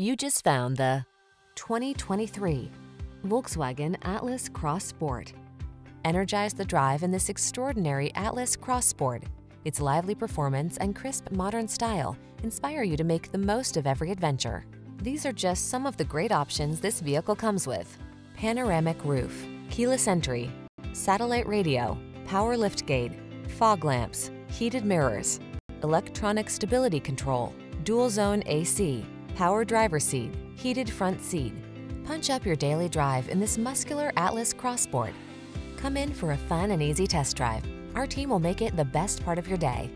You just found the 2023 Volkswagen Atlas Cross Sport. Energize the drive in this extraordinary Atlas Cross Sport. Its lively performance and crisp modern style inspire you to make the most of every adventure. These are just some of the great options this vehicle comes with. Panoramic roof, keyless entry, satellite radio, power liftgate, fog lamps, heated mirrors, electronic stability control, dual zone AC, power driver seat, heated front seat. Punch up your daily drive in this muscular Atlas Cross Sport. Come in for a fun and easy test drive. Our team will make it the best part of your day.